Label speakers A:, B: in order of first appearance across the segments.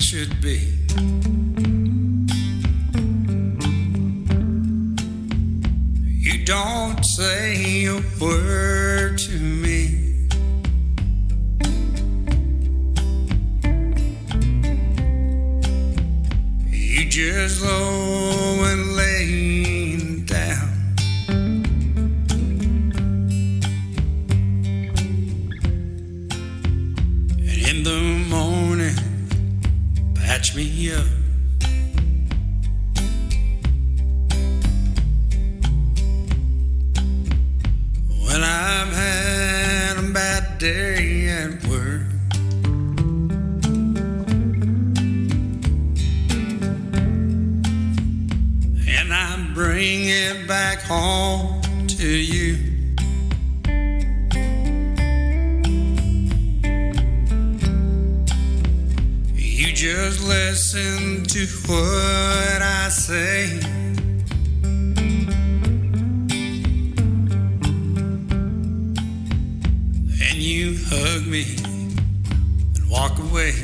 A: should be. You don't say a word to me. You just low me up. When I've had a bad day at work. And I bring it back home to you. Just listen to what I say. And you hug me and walk away.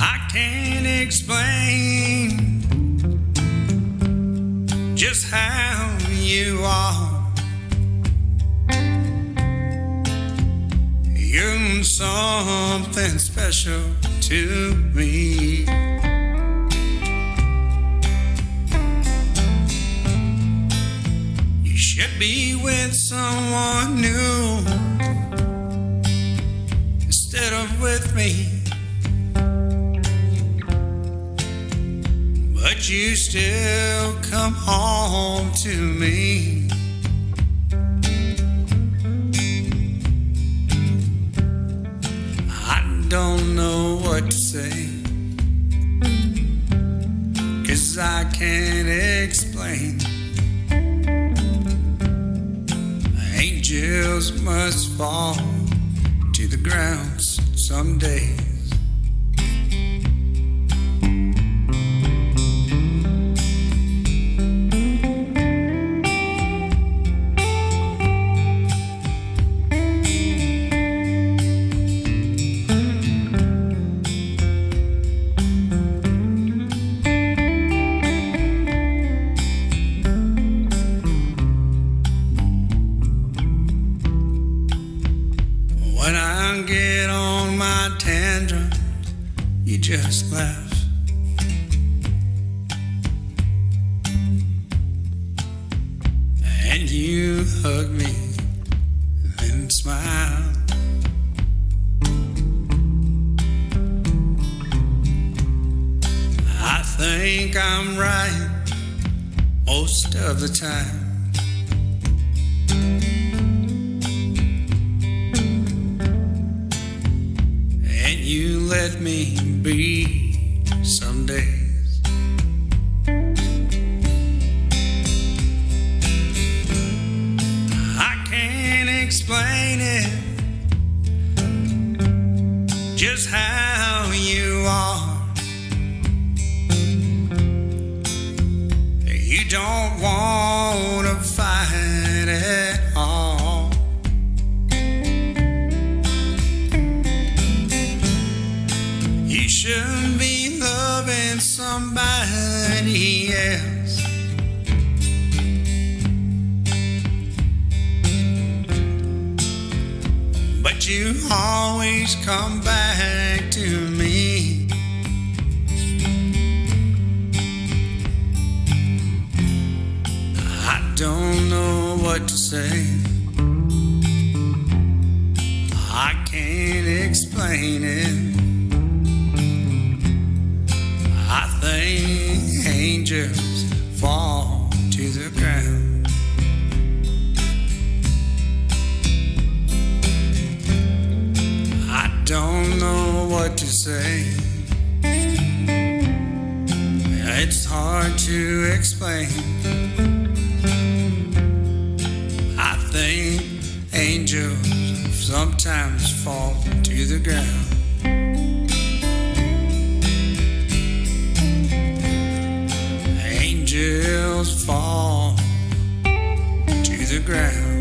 A: I can't explain just how you are. Something special to me. You should be with someone new instead of with me. But you still come home to me. Say. Cause I can't explain. Angels must fall to the ground someday. Just laugh. And you hug me and smile. I think I'm right most of the time. and you let me be some days. I can't explain it, just how you are. You don't want to fight You shouldn't be loving somebody else. But you always come back to me. I don't know what to say. I can't explain it. Angels fall to the ground. I don't know what to say. It's hard to explain. I think angels sometimes fall to the ground. Ground.